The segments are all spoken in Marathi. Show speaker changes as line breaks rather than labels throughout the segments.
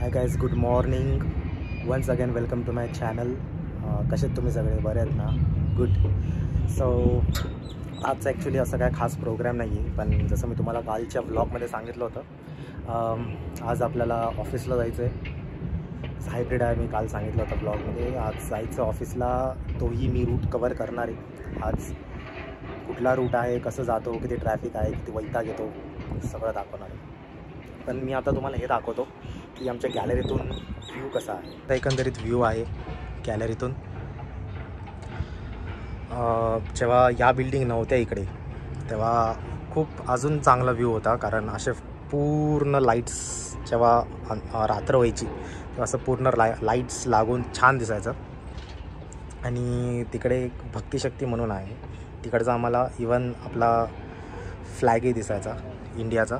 Hi guys good morning once again welcome to my channel कसे आहेत तुम्ही सगळे? बरे आहेत ना? गुड सो आज ॲक्च्युली असं काय खास प्रोग्राम नाही आहे पण जसं मी तुम्हाला कालच्या ब्लॉगमध्ये सांगितलं होतं um, आज आपल्याला ऑफिसला जायचं आहे हायब्रिड आहे मी काल सांगितलं होतं ब्लॉगमध्ये आज जायचं ऑफिसला तोही मी रूट कवर करणार आहे. आज कुठला रूट आहे कसं जातो किती ट्रॅफिक आहे किती वैताग येतो सगळं दाखवणार आहे. पण मी आता तुम्हाला हे दाखवतो. की आमच्या गॅलरीतून व्ह्यू कसा आहे? तर एकंदरीत व्ह्यू आहे गॅलरीतून जेव्हा या बिल्डिंग नव्हत्या इकडे तेव्हा खूप अजून चांगला व्ह्यू होता कारण असे पूर्ण लाईट्स जेव्हा रात्र व्हायची तेव्हा असं पूर्ण लाय लाईट्स लागून छान दिसायचं. आणि तिकडे एक भक्तिशक्ती म्हणून आहे तिकडचा आम्हाला इवन आपला फ्लॅगही दिसायचा इंडियाचा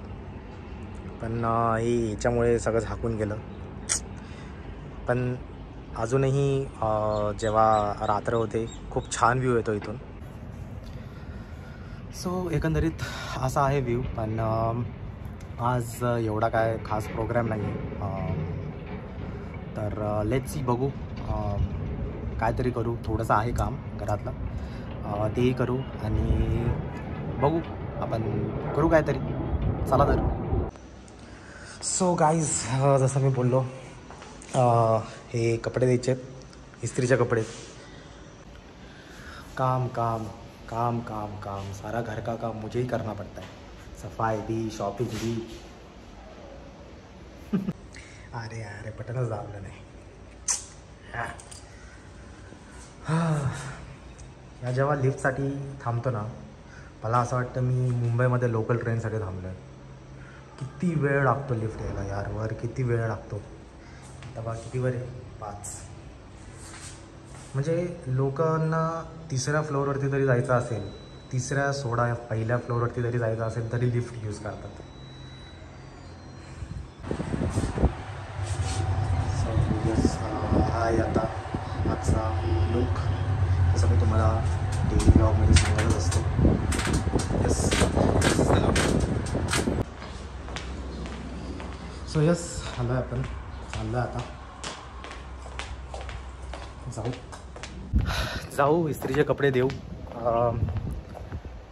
पण हे याच्यामुळे सगळं झाकून गेलं. पण अजूनही जेव्हा रात्र होते खूप छान व्ह्यू येतो इथून. सो एकंदरीत असा आहे व्ह्यू पण आज एवढा काय खास प्रोग्राम नाही आहे तर लेट सी बघू काहीतरी करू. थोडंसं आहे काम घरातलं. तेही करू आणि बघू. आपण करू काहीतरी. चला तर. सो गाईज जसं मी बोललो हे कपडे द्यायचे आहेत इस्त्रीचे कपडे. काम काम काम काम काम. सारा घर का काम मुझे ही करना पड़ता है. सफाई भी शॉपिंग भी. अरे अरे बटनच दाबलं नाही. या जेव्हा लिफ्टसाठी थांबतो ना मला असं वाटतं मी मुंबईमध्ये लोकल ट्रेनसाठी थांबलो आहे किती वेळ लागतो लिफ्ट यायला यार? वर किती वेळ लागतो? तेव्हा किती वर आहे? पाच. म्हणजे लोकांना तिसऱ्या फ्लोअरवरती जरी जायचं असेल तिसऱ्या सोळा पहिल्या फ्लोअरवरती जरी जायचं असेल तरी लिफ्ट यूज करतात. So, yes, हा आहे आता आजचा लुक जसं मी तुम्हाला डेली ब्लॉगमध्ये सांगतच असतो येस सो यस आलो आहे आपण चाललो आहे आता जाऊ जाऊ इस्त्रीचे कपडे देऊ.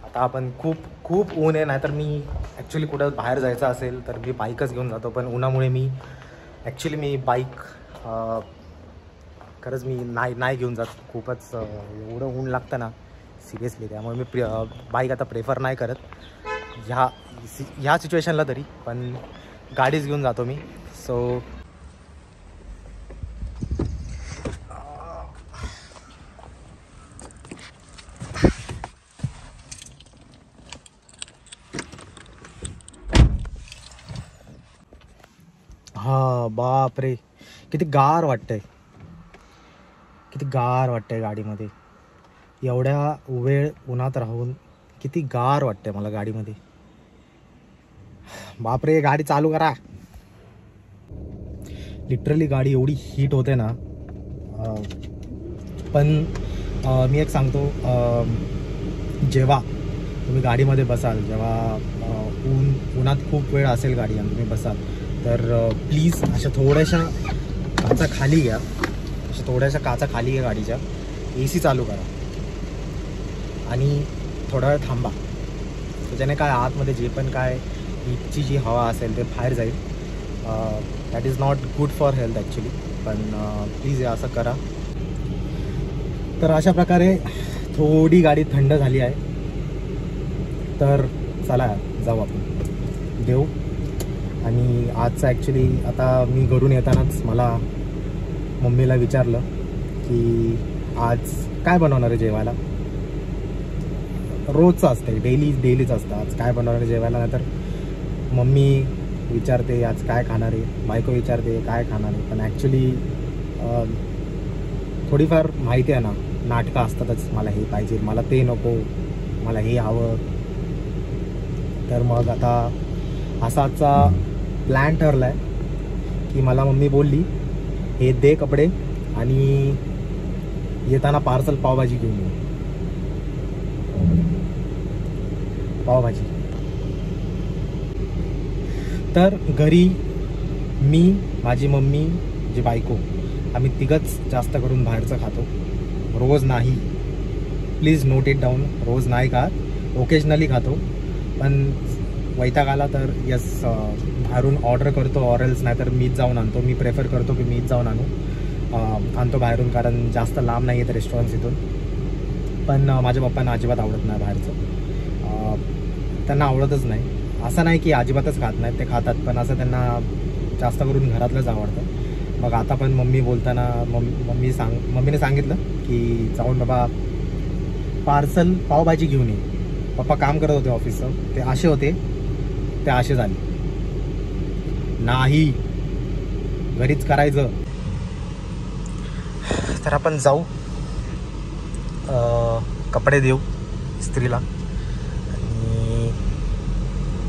आता आपण खूप खूप ऊन आहे नाहीतर मी ॲक्च्युली कुठं बाहेर जायचं असेल तर मी बाईकच घेऊन जातो. पण उन्हामुळे मी ॲक्च्युली मी बाईक खरंच मी नाही नाही घेऊन जात. खूपच एवढं ऊन लागतं ना सिरियसली त्यामुळे मी प्रि बाईक आता प्रेफर नाही करत. ह्या सि ह्या सिच्युएशनला तरी. पण गाडीच घेऊन जातो मी. सो हा बाप रे किती गार वाटतंय. किती गार वाटतंय गाडीमध्ये. एवढ्या वेळ उन्हात राहून किती गार वाटतंय मला गाडीमध्ये. बापरे गाडी चालू करा. लिटरली गाडी एवढी हीट होते ना. पण मी एक सांगतो जेव्हा तुम्ही गाडीमध्ये बसाल जेव्हा ऊन उन्हात खूप वेळ असेल गाडी आणि तुम्ही बसाल तर प्लीज अशा थोड्याशा काचा खाली घ्या. अशा थोड्याशा काचा खाली घ्या गाडीच्या. ए सी चालू करा. आणि थोडा वेळ थांबा. त्याच्याने काय आतमध्ये जे पण काय हीटची जी हवा असेल ते बाहेर जाईल. That is not good for health actually पण प्लीज असं करा. तर अशा प्रकारे थोडी गाडी थंड झाली आहे. तर चला जाऊ आपण. देऊ. आणि आजचं ॲक्च्युली आता मी घरून येतानाच मला मम्मीला विचारलं की आज काय बनवणार आहे जेवायला? रोजचं असतं डेली डेलीच असतं. आज काय बनवणार आहे जेवायला? नाहीतर मम्मी विचारते आज काय खाणार आहे? बायको विचारते काय खाणार आहे? पण ॲक्च्युली थोडीफार माहिती आहे ना नाटकं असतातच. मला हे पाहिजे मला ते नको मला हे हवं. तर मग आता असा आजचा प्लॅन ठरला आहे की मला मम्मी बोलली हे दे कपडे आणि येताना पार्सल पावभाजी घेऊन ये. पावभाजी. तर घरी मी माझी मम्मी जी बायको आम्ही तिघंच जास्त करून बाहेरचं खातो. रोज नाही. प्लीज नोट इट डाऊन रोज नाही खात. ओकेजनली खातो. पण वैताग आला तर यस बाहेरून ऑर्डर करतो ऑरेल्स नाही तर मीच जाऊन आणतो. मी प्रेफर करतो की मीच जाऊन आणू. आणतो बाहेरून कारण जास्त लांब नाही आहेत रेस्टॉरंट्स इथून. पण माझ्या पप्पांना अजिबात आवडत नाही बाहेरचं. त्यांना आवडतच नाही. असं नाही की अजिबातच खात नाहीत ते खातात पण असं त्यांना जास्त करून घरातलंच आवडतं. मग आता पण मम्मी बोलताना मम्मी मम्मी सांग मम्मीने सांगितलं की जाऊन बाबा पार्सल पावभाजी घेऊन ये. पप्पा काम करत होते ऑफिसचं ते असे होते ते असे झाले. नाही. घरीच करायचं. तर आपण जाऊ. कपडे देऊ स्त्रीला आणि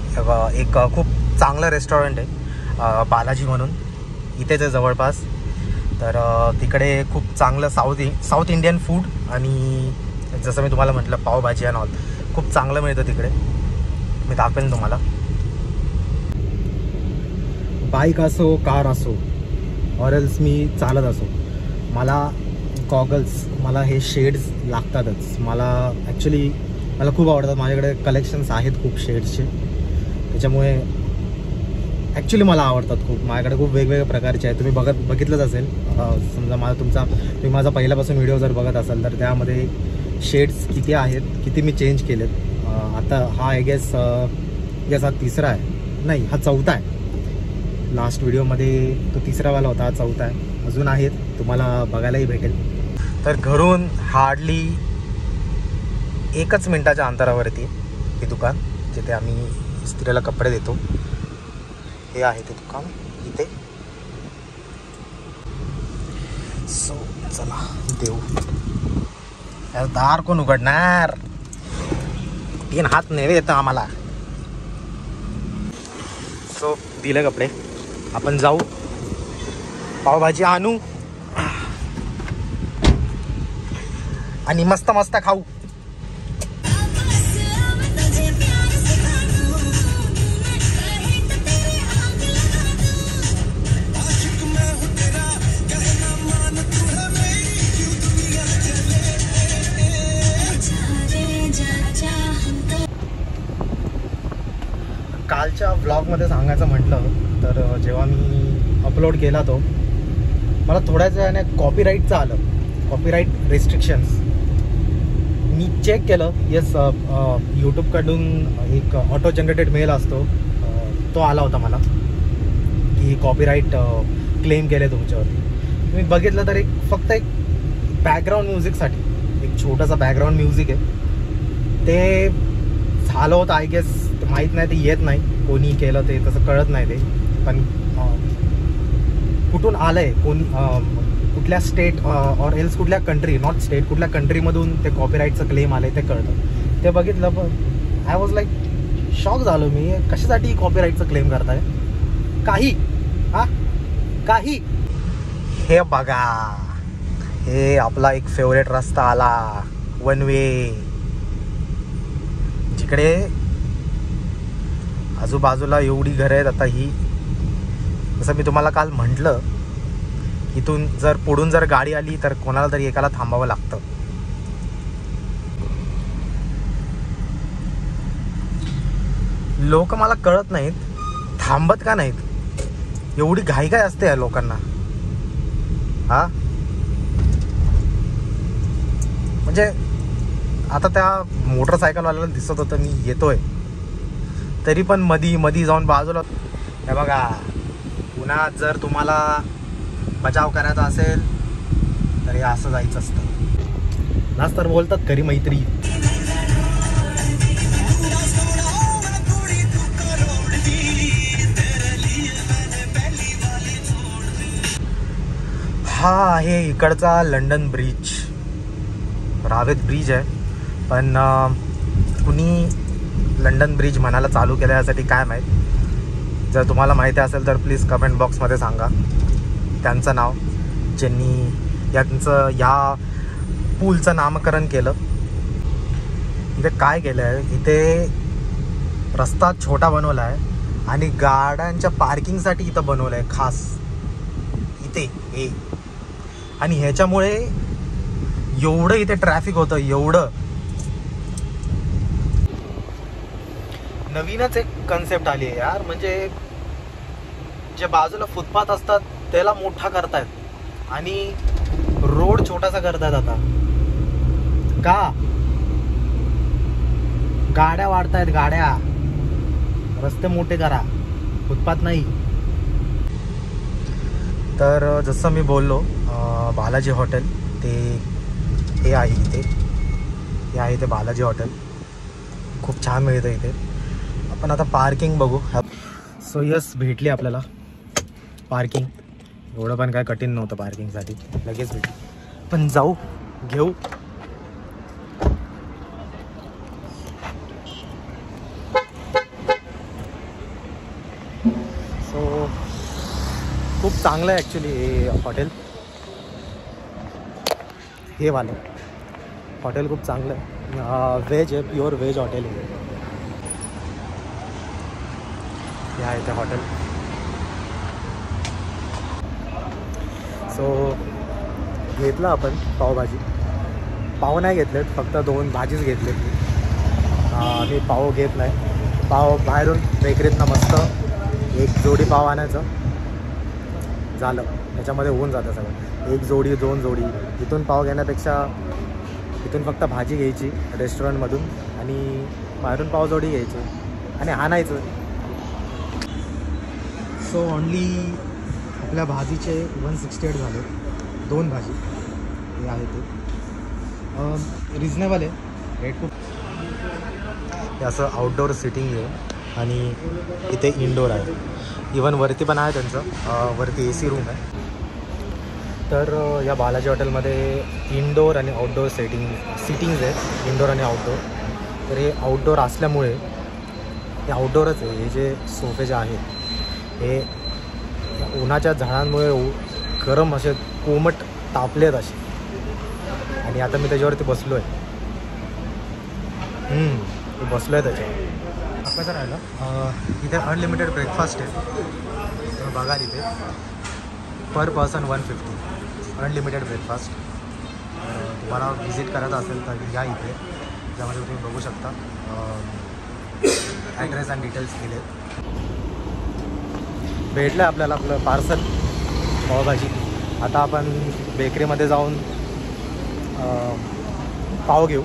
हे बघा, एक खूप चांगलं रेस्टॉरंट आहे बालाजी म्हणून. इथेच आहे जवळपास. तर तिकडे खूप चांगलं साऊथ साऊथ इंडियन फूड आणि जसं मी तुम्हाला म्हटलं पावभाजी आणि ऑल खूप चांगलं मिळतं तिकडे. मी दाखवेन तुम्हाला. बाईक असो कार असो ऑरेल्स मी चालत असो मला गॉगल्स मला हे शेड्स लागतातच. मला ॲक्च्युली मला खूप आवडतात. माझ्याकडे कलेक्शन्स आहेत खूप शेड्सचे त्याच्यामुळे ॲक्च्युली मला आवडतात खूप. माझ्याकडे खूप वेगवेगळ्या प्रकारचे आहेत. तुम्ही बघत बघितलंच असेल. समजा माझा तुमचा तुम्ही माझा पहिल्यापासून व्हिडिओ जर बघत असाल तर त्यामध्ये शेड्स किती आहेत किती मी चेंज केलेत. आता हा आय गेस गेस हा तिसरा आहे. नाही हा चौथा आहे. लास्ट व्हिडिओमध्ये तो तिसरावाला होता हा चौथा आहे. अजून आहेत. तुम्हाला बघायलाही भेटेल. तर घरून हार्डली एकच मिनटाच्या अंतरावरती हे दुकान जिथे आम्ही स्त्रीला कपडे देतो. हे आहे ते दुकान. इथे. सो चला देऊ. यार दार कोण उघडणार? तीन हात नेवे येतं आम्हाला. सो दिले कपडे. आपण जाऊ. पावभाजी आणू. आणि मस्त मस्त खाऊ. सांगायचं म्हटलं तर जेव्हा मी अपलोड केला तो मला थोड्याच वेळाने कॉपीराईटचं आलं. कॉपीराईट रेस्ट्रिक्शन्स मी चेक केलं येस यूट्यूबकडून एक ऑटो जनरेटेड मेल असतो तो आला होता मला की कॉपीराईट क्लेम केले तुमच्यावरती. मी बघितलं तर एक फक्त एक बॅकग्राऊंड म्युझिकसाठी एक छोटासा बॅकग्राऊंड म्युझिक आहे. ते झालं होतं आय गेस माहीत नाही ते येत नाही. कोणी केलं ते तसं कळत नाही ते. पण कुठून कुठून आलंय कोण कुठल्या स्टेट ऑर एल्स कुठल्या कंट्री नॉट स्टेट कुठल्या कंट्रीमधून ते कॉपीराईटचं क्लेम आलंय ते कळतं. ते बघितलं पण आय वॉज लाईक शॉक झालो मी. कशासाठी कॉपीराईटचं क्लेम करताय? काही हा? काही. हे बघा. हे आपला एक फेवरेट रस्ता आला. वन वे जिकडे आजूबाजूला एवढी घरं आहेत आता ही. जसं मी तुम्हाला काल म्हटलं इथून जर पुढून जर गाडी आली तर कोणाला तरी एकाला थांबावं लागतं. लोक मला कळत नाहीत थांबत का नाहीत? एवढी घाई काय असते या लोकांना. हा? म्हणजे आता त्या मोटरसायकलवाल्याला दिसत होतं मी येतोय. तरी पण मधी मधी जाऊन बाजूला हे बघा पुन्हा जर तुम्हाला बचाव करायचा असेल तर हे असं जायचं असतं. नाच तर बोलतात खरी मैत्री. हा आहे इकडचा लंडन ब्रिज. रावेत ब्रिज आहे. पण कुणी लंडन ब्रिज म्हणायला चालू केलं यासाठी काय माहीत? जर तुम्हाला माहिती असेल तर प्लीज कमेंट बॉक्समध्ये सांगा. त्यांचं नाव ज्यांनी यांचं या पूलचं नामकरण केलं. इथे काय केलं आहे इथे रस्ता छोटा बनवला आहे आणि गाड्यांच्या पार्किंगसाठी इथं बनवलं आहे खास. इथे हे. आणि ह्याच्यामुळे एवढं इथे ट्रॅफिक होतं एवढं. नवीनच एक कन्सेप्ट आली आहे यार. म्हणजे जे बाजूला फुटपाथ असतात त्याला मोठा करतायत. आणि रोड छोटासा करतायत आता. का? गाड्या वाढतायत गाड्या. रस्ते मोठे करा. फुटपाथ नाही. तर जसं मी बोललो बालाजी हॉटेल ते हे आहे इथे. हे आहे ते बालाजी हॉटेल. खूप छान मिळतं इथे. आपण आता पार्किंग बघू. सो यस भेटली आपल्याला पार्किंग एवढं पण काय कठीण नव्हतं पार्किंगसाठी लगेच भेटली. पण जाऊ घेऊ. सो खूप चांगलं आहे ॲक्च्युली हे हॉटेल हे वालं. हॉटेल खूप चांगलं आहे. Uh, व्हेज आहे प्युअर व्हेज हॉटेल आहे. हे आहे ते हॉटेल. सो घेतलं आपण पावभाजी. पाव नाही घेतलेत फक्त दोन भाजीच घेतलेत मी. मी पाव घेत नाही. पाव बाहेरून बेकरीतनं मस्त एक जोडी पाव आणायचं. झालं. त्याच्यामध्ये होऊन जातं सगळं. एक जोडी दोन जोडी. इथून पाव घेण्यापेक्षा इथून फक्त भाजी घ्यायची रेस्टॉरंटमधून आणि बाहेरून पाव जोडी घ्यायची. आणि आणायचं. सो ऑनली आपल्या भाजीचे वन सिक्स्टी एट झाले. दोन भाजी. हे आहे ते. रिजनेबल आहे. रेट खूप हे असं आउटडोअर सिटिंग आहे. आणि इथे इनडोअर आहे. इवन वरती पण आहे त्यांचं. वरती ए सी रूम आहे. तर या बालाजी हॉटेलमध्ये इनडोअर आणि आउटडोअर सेटिंग सिटिंग्ज आहेत इनडोअर आणि आउटडोअर तर हे आउटडोअर असल्यामुळे हे आउटडोअरच आहे. हे जे सोफे जे आहेत हे उन्हाच्या झाडांमुळे गरम असे कोमट तापलेत असे. आणि आता मी त्याच्यावरती बसलो आहे बसलो आहे त्याच्यावर. कसं राहिलं. इथे अनलिमिटेड ब्रेकफास्ट आहे. तुम्ही बघा इथे per person one fifty unlimited breakfast तुम्हाला व्हिजिट करायचं असेल तर या इथे. ज्यामध्ये तुम्ही बघू शकता. ॲड्रेस अँड डिटेल्स दिले भेटलं आपल्याला आपलं पार्सल पावभाजी. आता आपण बेकरीमध्ये जाऊन पाव घेऊ.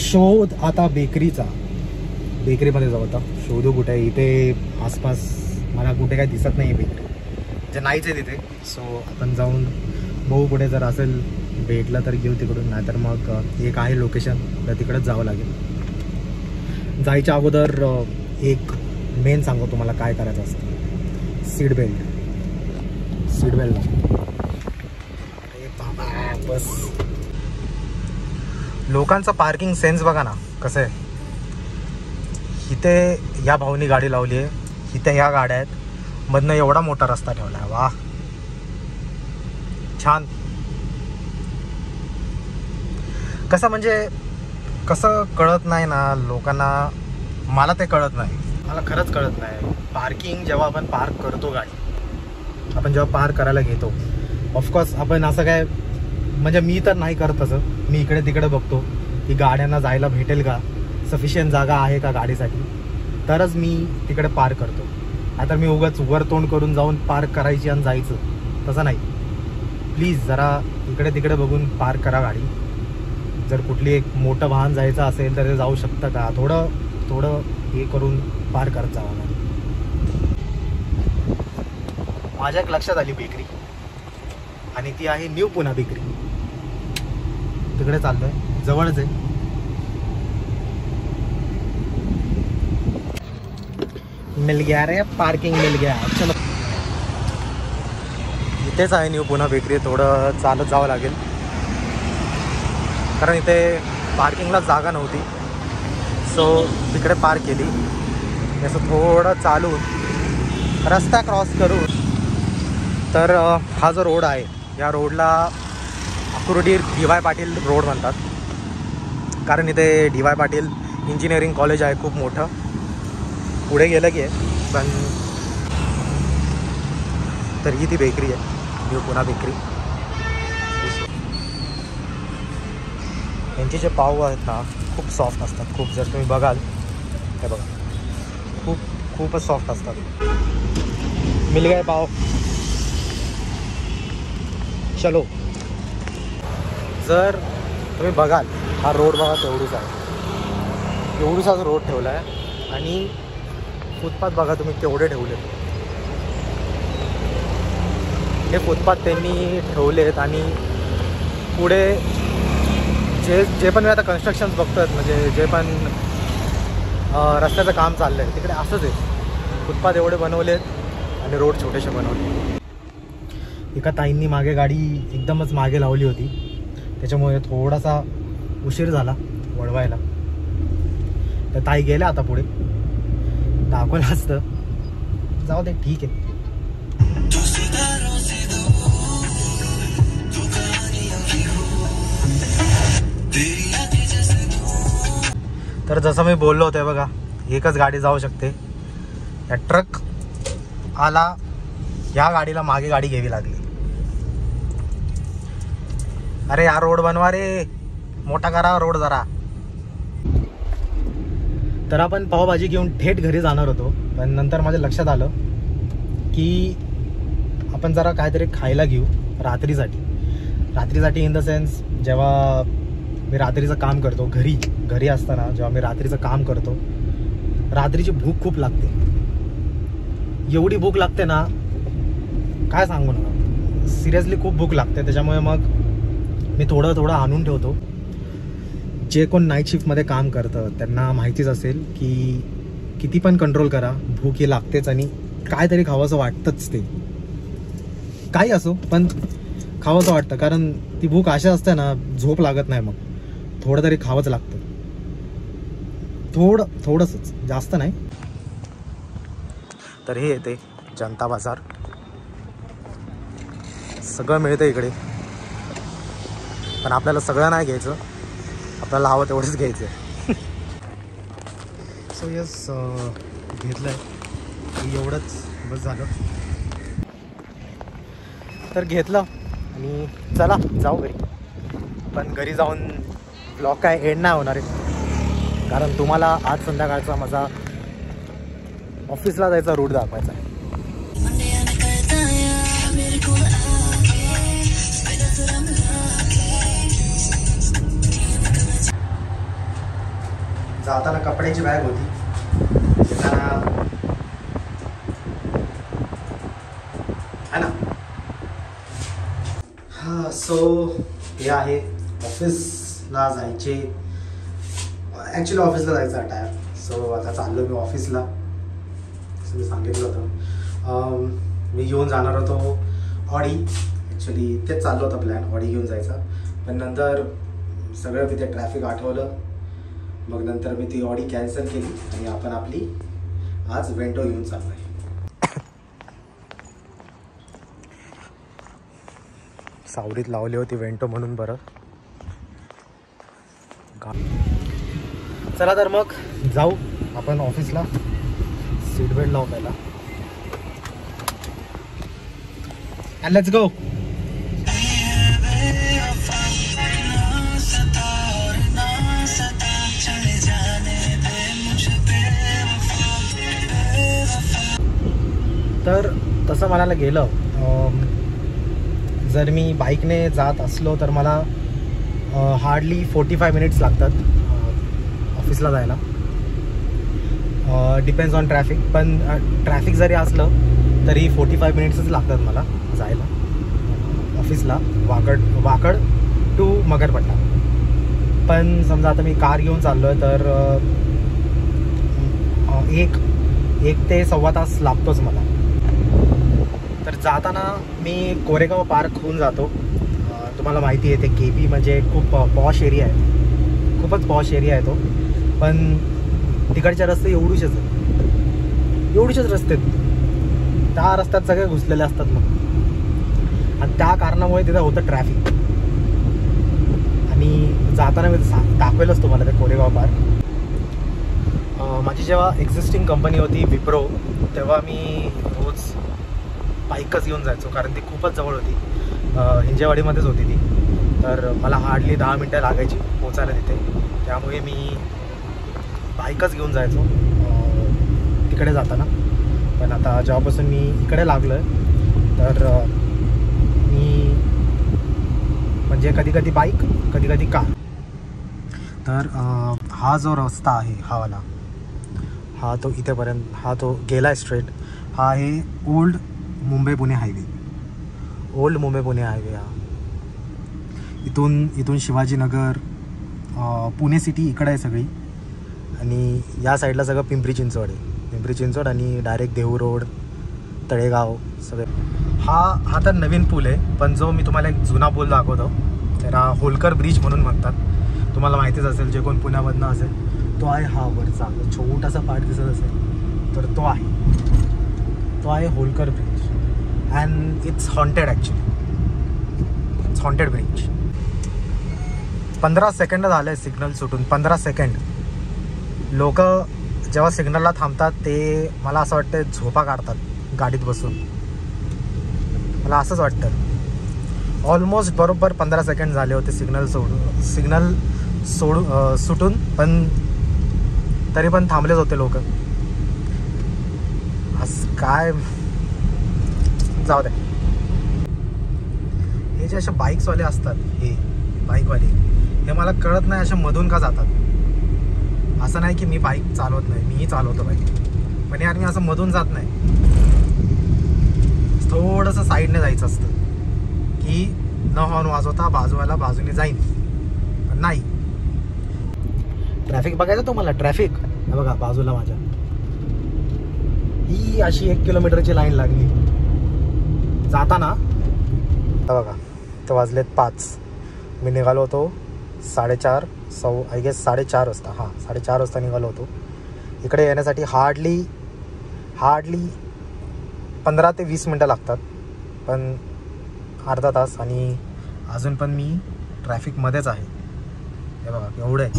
शोध आता बेकरीचा. बेकरीमध्ये जाऊ आता. शोधू कुठे? आहे इथे आसपास मला कुठे काही दिसत नाही आहे बेकरी. जे नाहीच आहे तिथे. सो आपण जाऊन बघू कुठे जर असेल भेटलं तर घेऊ तिकडून. नाहीतर मग एक आहे लोकेशन तर तिकडंच जावं लागेल. जायच्या अगोदर एक मेन सांगू तुम्हाला काय करायचं असतं. सीट बेल्ट सीट बेल्ट बाबा बस. लोकांचा पार्किंग सेन्स बघा ना कसं आहे. इथे या भाऊनी गाडी लावली आहे. इथे ह्या गाड्या आहेत. मधनं एवढा मोठा रस्ता ठेवला आहे. वा छान. कसं म्हणजे कसं कळत नाही ना लोकांना मला ते कळत नाही. मला खरंच कळत नाही. पार्किंग जेव्हा आपण पार्क करतो गाडी आपण जेव्हा पार्क करायला घेतो ऑफकोर्स आपण असं काय म्हणजे मी तर नाही करत तसं. मी इकडे तिकडे बघतो की गाड्यांना जायला भेटेल का? सफिशियंट जागा आहे का गाडीसाठी? तरच मी तिकडे पार्क करतो. नाहीतर मी उगाच वर तोंड करून जाऊन पार्क करायची आणि जायचं. तसं नाही. प्लीज जरा इकडे तिकडे बघून पार्क करा गाडी. जर कुठली एक मोठं वाहन जायचं असेल तर ते जाऊ शकतं का? थोडं थोडं हे करून पार करत जावं लागेल माझ्या एक लक्षात आली बेकरी. आणि ती आहे न्यू पुना बेकरी. तिकडे चाललोय. जवळच आहे. मिल गया रे पार्किंग मिल गया. चलो. इथेच आहे न्यू पुणा बेकरी. थोडं चालत जावं लागेल. कारण इथे पार्किंगला जागा नव्हती. सो तिकडे पार केली. असं थोडं चालून रस्ता क्रॉस करून तर हा जो रोड आहे या रोडला Akurdi D Y Patil road म्हणतात. कारण इथे D Y Patil engineering college आहे खूप मोठं. पुढे गेलं की आहे पण तर ही ती बेकरी आहे. न्यू पुणा बेकरी यांचे जे पाव आहेत ना खूप सॉफ्ट असतात. खूप जर तुम्ही बघाल हे बघा. खूप खूपच सॉफ्ट असतात. मिल गए पाव. चलो. जर तुम्ही बघाल हा रोड बघा तेवढूच आहे. एवढूचाच रोड ठेवला आहे आणि फुटपाथ बघा तुम्ही तेवढे ठेवले हे फुटपाथ त्यांनी ठेवलेत आणि पुढे जे जे पण मी आता कन्स्ट्रक्शन्स बघतोय म्हणजे जे पण रस्त्याचं काम चाललं आहे तिकडे असंच आहे. फुटपाथ एवढे बनवलेत आणि रोड छोटेसे बनवले. एका ताईंनी मागे गाडी एकदमच मागे लावली होती. त्याच्यामुळे थोडासा उशीर झाला वळवायला. तर ताई गेल्या आता पुढे. दाखवलं असतं. जाऊ दे ठीक आहे. तर जसं मी बोललो होतो बघा एकच गाडी जाऊ शकते. या ट्रक आला या गाडीला मागे गाडी घ्यावी लागली. अरे हा रोड बनवा रे. मोठा करा रोड जरा. तर आपण पावभाजी घेऊन थेट घरी जाणार होतो. पण नंतर माझ्या लक्षात आलं की आपण जरा काहीतरी खायला घेऊ रात्रीसाठी. रात्रीसाठी इन द सेन्स जेव्हा मी रात्रीचं काम करतो घरी घरी असताना जेव्हा मी रात्रीचं काम करतो रात्रीची भूक खूप लागते. एवढी भूक लागते ना काय सांगू ना सिरियसली खूप भूक लागते त्याच्यामुळे मग मी थोडं थोडं आणून ठेवतो. जे कोण नाईट शिफ्टमध्ये काम करतं त्यांना माहितीच असेल की किती पण कंट्रोल करा भूक ही लागतेच आणि काहीतरी खावंसं वाटतंच ते. काही असो पण खावंसं वाटतं कारण ती भूक अशा असते ना झोप लागत नाही मग. थोडं तरी खावंच लागतं. थोडं थोडंसंच जास्त नाही. तर हे येते जनता बाजार. सगळं मिळतं इकडे. पण आपल्याला सगळं नाही घ्यायचं. आपल्याला हवं तेवढंच घ्यायचं सो यस uh, घेतलं आहे एवढंच बस झालं. तर घेतलं. आणि चला जाऊ घरी. पण घरी जाऊन ब्लॉग काय एंड नाही होणार आहे. कारण तुम्हाला आज संध्याकाळचा माझा ऑफिसला जायचा रूट दाखवायचा आहे. जाताना कपड्याची बॅग होती. येताना है ना? हां सो हे आहे ऑफिस ऑफिसला जायचे. ॲक्च्युली ऑफिसला जायचा आहे टायर सो आता चाललो मी ऑफिसला. असं मी सांगितलं होतं. मी घेऊन जाणार होतो ऑडी. ॲक्च्युली तेच चाललं होतं प्लॅन ऑडी घेऊन जायचा. पण नंतर सगळं तिथे ट्रॅफिक आठवलं. मग नंतर मी ती ऑडी कॅन्सल केली आणि आपण आपली आज वेंटो घेऊन चाललो आहे सावरीत लावली होती वेंटो म्हणून बरं. गा- चला तर मग. जाऊ. आपण ऑफिसला. सीट बेल्ट लावू पहिला लेट्स गो तर तसं म्हणायला गेलं अम, जर मी बाईकने जात असलो तर मला हार्डली फोर्टी फाय मिनिट्स लागतात ऑफिसला जायला. डिपेंड्स ऑन ट्रॅफिक पण ट्रॅफिक जरी असलं तरी फोर्टी फाय मिनिट्सच लागतात मला जायला. ऑफिसला वाकड वाकड टू मगरपट्टा. पण समजा आता मी कार घेऊन चाललो आहे तर एक एक ते सव्वा तास लागतोच मला. तर जाताना मी कोरेगाव पार्क होऊन जातो. तुम्हाला माहिती आहे ते के पी म्हणजे खूप पॉश एरिया आहे. खूपच पॉश एरिया आहे तो. पण तिकडचे रस्ते एवढूशेच आहेत. रस्ते आहेत. त्या रस्त्यात सगळे घुसलेले असतात मग. आणि त्या कारणामुळे तिथं होतं ट्रॅफिक आणि जाताना मी सा- दाखवेलच तुम्हाला ते कोरेगाव पार्क माझी जेव्हा एक्झिस्टिंग कंपनी होती विप्रो तेव्हा मी रोज बाईकच घेऊन जायचो कारण ती खूपच जवळ होती. हिंजेवाडीमध्येच होती ती. तर मला हार्डली दहा मिनटं लागायची पोचायला तिथे. त्यामुळे मी बाईकच घेऊन जायचो. तिकडे जाताना. पण आता जेव्हापासून मी इकडे लागलो आहे तर मी म्हणजे कधी कधी बाईक कधी कधी कार. तर हा जो रस्ता आहे हावाला हा तो इथेपर्यंत हा तो गेला आहे स्ट्रेट. हा आहे old Mumbai Pune highway. Old Mumbai Pune highway हा. इथून इथून शिवाजीनगर पुणे सिटी इकडं आहे सगळी. आणि या साईडला सगळं पिंपरी चिंचवड आहे. पिंपरी चिंचवड आणि डायरेक्ट देहू रोड तळेगाव सगळे. हा हा तर नवीन पूल आहे पण जो मी तुम्हाला एक जुना पूल दाखवतो त्याला होलकर ब्रिज म्हणून म्हणतात. तुम्हाला माहितीच असेल जे कोण पुण्यामधनं असेल तो आहे हा वरचा छोटासा पार्ट दिसत असेल तर तो आहे. तो आहे Holkar bridge. And it's haunted actually it's haunted bridge पंधरा सेकंड झालं आहे सिग्नल सुटून. पंधरा सेकंड लोक जेव्हा सिग्नलला थांबतात ते मला असं वाटतं झोपा काढतात गाडीत बसून. मला असंच वाटतं. ऑलमोस्ट बरोबर पंधरा सेकंड झाले होते सिग्नल सोडून. सिग्नल सोडू सुटून पण तरी पण थांबलेच होते लोक. असं काय जाऊ दे. हे जे असे बाईक्सवाले असतात हे बाईकवाले हे मला कळत नाही अशा मधून का जातात. असं नाही की मी बाईक चालवत नाही मीही चालवतो बाईक पण यार मी असं मधून जात नाही. थोडंसं साईडने जायचं असतं की न हॉर्न वाजवता बाजूला बाजूने जाईन. पण नाही. ट्रॅफिक बघायचं तुम्हाला ट्रॅफिक हे बघा बाजूला माझ्या. ही अशी एक किलोमीटरची लाईन लागली. जाताना हे बघा ते वाजलेत पाच. मी निघालो होतो साडेचार सौ आय गेस साडेचार वाजता. हां साडेचार वाजता निघालो होतो. इकडे येण्यासाठी हार्डली हार्डली पंधरा ते वीस मिनटं लागतात. पण अर्धा तास आणि अजून पण मी ट्रॅफिकमध्येच आहे. हे बघा एवढं आहे.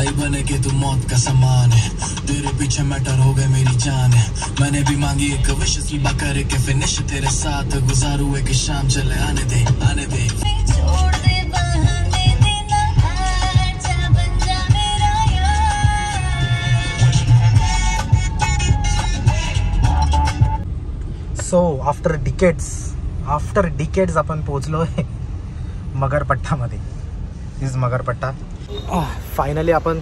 आई बने के तू मौत का समान है। तेरे पीछे मैटर हो गए मेरी जान है। मैंने भी मांगी एक विश सुबह करके फिनिश तेरे साथ। गुजारू एक शाम चले आने दे आने दे।
छोड़ दे बहाने देना आजा बन जा मेरा यार।
So after decades after decades आपण पोचलो आहे मगरपट्टामध्ये इज़ मगरपट्टा। Ah, फायनली आपण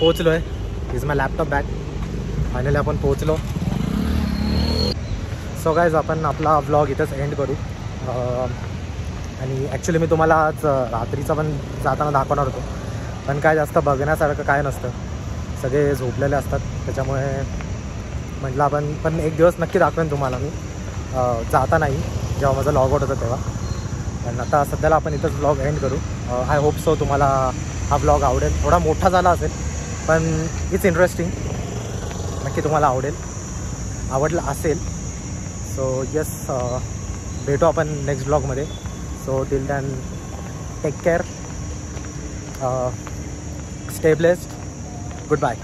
पोचलो आहे is my laptop bag finally आपण पोचलो सो गायज आपण आपला ब्लॉग इथंच एंड करू. Um, आणि ॲक्च्युली मी तुम्हाला आज uh, रात्रीचा पण जाताना दाखवणार होतो. पण काय जास्त बघण्यासारखं काय नसतं. सगळे झोपलेले असतात. त्याच्यामुळे म्हटलं आपण पण एक दिवस नक्की दाखवेन तुम्हाला मी. Uh, जाता नाही. जेव्हा माझं लॉग आउट होतं तेव्हा. पण आता सध्याला आपण इथंच ब्लॉग एंड करू. आय होप सो तुम्हाला हा ब्लॉग आवडेल. थोडा मोठा झाला असेल पण इट्स इंटरेस्टिंग नक्की तुम्हाला आवडेल. आवडलं असेल. सो यस uh, भेटू आपण नेक्स्ट ब्लॉगमध्ये so till then take care stay blessed good bye